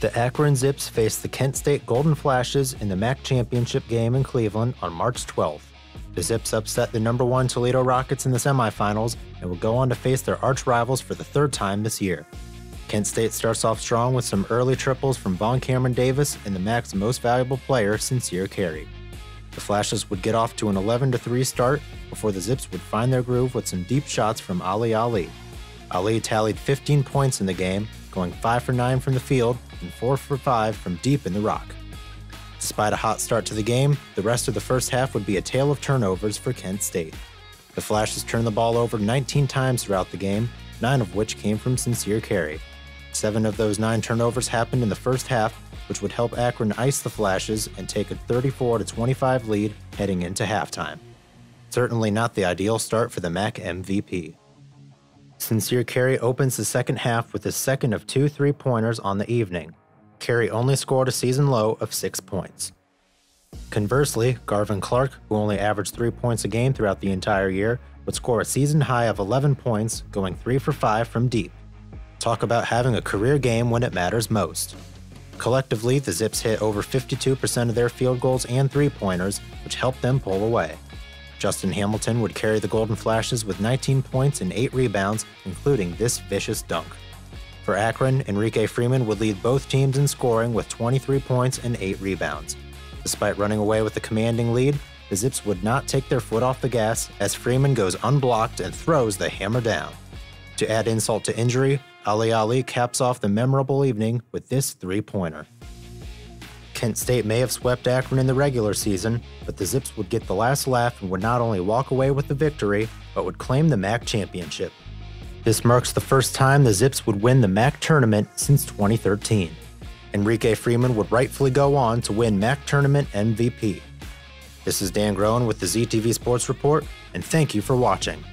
The Akron Zips faced the Kent State Golden Flashes in the MAC championship game in Cleveland on March 12th. The Zips upset the number one Toledo Rockets in the semifinals and will go on to face their arch rivals for the third time this year. Kent State starts off strong with some early triples from VonCameron Davis and the MAC's most valuable player, Sincere Carry. The Flashes would get off to an 11 3 start before the Zips would find their groove with some deep shots from Ali Ali. Ali tallied 15 points in the game, going 5 for 9 from the field and 4 for 5 from deep in the rock. Despite a hot start to the game, the rest of the first half would be a tale of turnovers for Kent State. The Flashes turned the ball over 19 times throughout the game, nine of which came from Sincere Carry. Seven of those nine turnovers happened in the first half, which would help Akron ice the Flashes and take a 34 25 lead heading into halftime. Certainly not the ideal start for the MAC MVP. Sincere Carry opens the second half with his second of two three pointers on the evening. Carry only scored a season low of six points. Conversely, Garvin Clark, who only averaged three points a game throughout the entire year, would score a season high of 11 points, going 3 for 5 from deep. Talk about having a career game when it matters most. Collectively, the Zips hit over 52% of their field goals and three pointers, which helped them pull away. Justyn Hamilton would carry the Golden Flashes with 19 points and 8 rebounds, including this vicious dunk. For Akron, Enrique Freeman would lead both teams in scoring with 23 points and 8 rebounds. Despite running away with the commanding lead, the Zips would not take their foot off the gas as Freeman goes unblocked and throws the hammer down. To add insult to injury, Ali Ali caps off the memorable evening with this three pointer. Kent State may have swept Akron in the regular season, but the Zips would get the last laugh and would not only walk away with the victory, but would claim the MAC championship. This marks the first time the Zips would win the MAC tournament since 2013. Enrique Freeman would rightfully go on to win MAC tournament MVP. This is Dan Groen with the ZTV Sports Report, and thank you for watching.